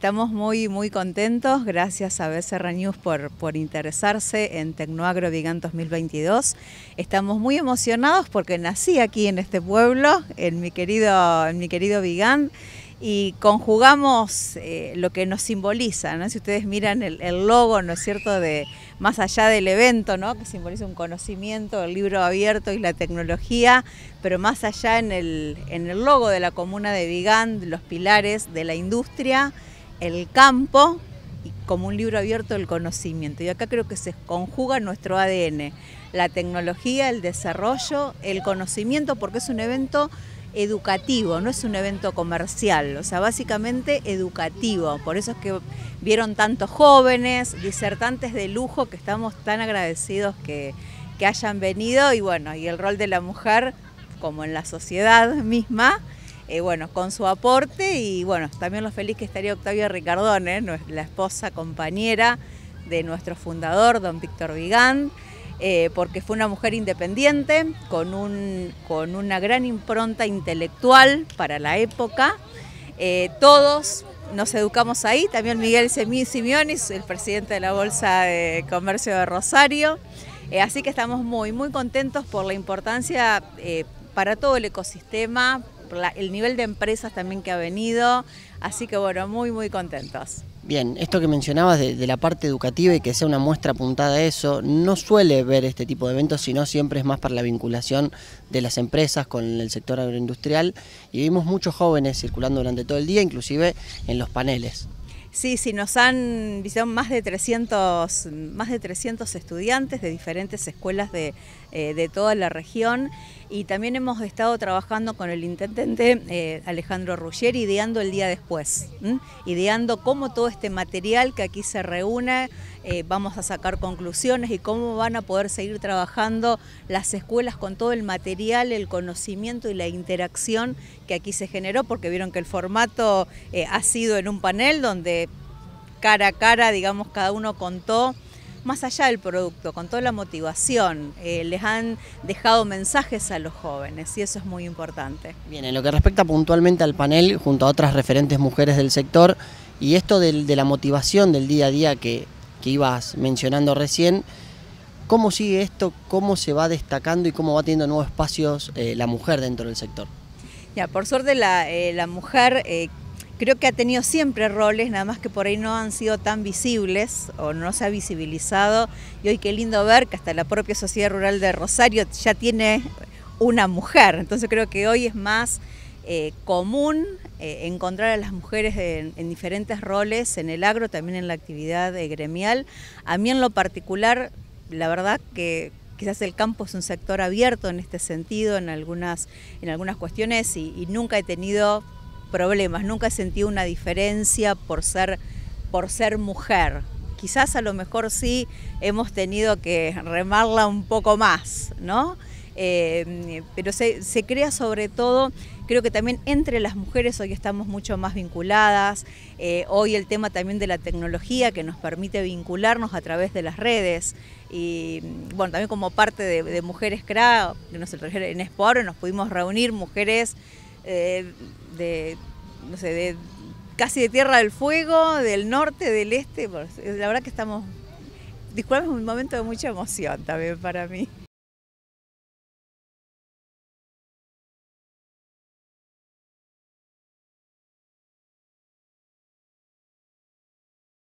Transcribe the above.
Estamos muy, muy contentos, gracias a BCR News por, por interesarse en Tecnoagro Vigán 2022. Estamos muy emocionados porque nací aquí en este pueblo, en mi querido, en mi querido Vigán, y conjugamos eh, lo que nos simboliza, ¿no? Si ustedes miran el, logo, ¿no es cierto?, de más allá del evento, ¿no? Que simboliza un conocimiento, el libro abierto y la tecnología, pero más allá en el, en el logo de la comuna de Vigán, los pilares de la industria, el campo como un libro abierto del conocimiento. Y acá creo que se conjuga nuestro ADN, la tecnología, el desarrollo, el conocimiento, porque es un evento educativo, no es un evento comercial, o sea, básicamente educativo. Por eso es que vieron tantos jóvenes, disertantes de lujo, que estamos tan agradecidos que, que hayan venido y bueno, y el rol de la mujer, como en la sociedad misma, eh, bueno, con su aporte y bueno, también lo feliz que estaría Octavia Ricardone, la esposa compañera de nuestro fundador, don Víctor Vigán, eh, porque fue una mujer independiente, con, un, con una gran impronta intelectual para la época. Eh, todos nos educamos ahí, también Miguel Simionis, el presidente de la Bolsa de Comercio de Rosario. así que estamos muy, muy contentos por la importancia para todo el ecosistema, el nivel de empresas también que ha venido, así que bueno, muy muy contentos. Bien, esto que mencionabas de, la parte educativa y que sea una muestra apuntada a eso, no suele ver este tipo de eventos, sino siempre es más para la vinculación de las empresas con el sector agroindustrial y vimos muchos jóvenes circulando durante todo el día, inclusive en los paneles. Sí, sí, nos han visitado más de 300, más de 300 estudiantes de diferentes escuelas de, eh, de toda la región y también hemos estado trabajando con el intendente eh, Alejandro Ruggier ideando el día después, ideando cómo todo este material que aquí se reúne, eh, vamos a sacar conclusiones y cómo van a poder seguir trabajando las escuelas con todo el material, el conocimiento y la interacción que aquí se generó, porque vieron que el formato eh, ha sido en un panel donde cara a cara, digamos, cada uno contó más allá del producto, con toda la motivación. Eh, les han dejado mensajes a los jóvenes y eso es muy importante. Bien, en lo que respecta puntualmente al panel, junto a otras referentes mujeres del sector, y esto de, la motivación del día a día que, ibas mencionando recién, ¿cómo sigue esto? ¿Cómo se va destacando y cómo va teniendo nuevos espacios eh, la mujer dentro del sector? Ya, por suerte la, eh, la mujer creo que ha tenido siempre roles, nada más que por ahí no han sido tan visibles o no se ha visibilizado. Y hoy qué lindo ver que hasta la propia Sociedad Rural de Rosario ya tiene una mujer. Entonces creo que hoy es más eh, común eh, encontrar a las mujeres en, diferentes roles, en el agro, también en la actividad eh, gremial. A mí en lo particular, la verdad que quizás el campo es un sector abierto en este sentido, en algunas, en algunas cuestiones, y nunca he tenido problemas, nunca sentí una diferencia por ser, por ser mujer. Quizás a lo mejor sí hemos tenido que remarla un poco más, ¿no? Eh, pero se, crea sobre todo, creo que también entre las mujeres hoy estamos mucho más vinculadas, eh, hoy el tema también de la tecnología que nos permite vincularnos a través de las redes y bueno, también como parte de, Mujeres CRA, en Expo nos pudimos reunir mujeres eh, de, no sé, de casi de Tierra del Fuego, del norte, del este. La verdad que estamos, disculpame, un momento de mucha emoción también para mí.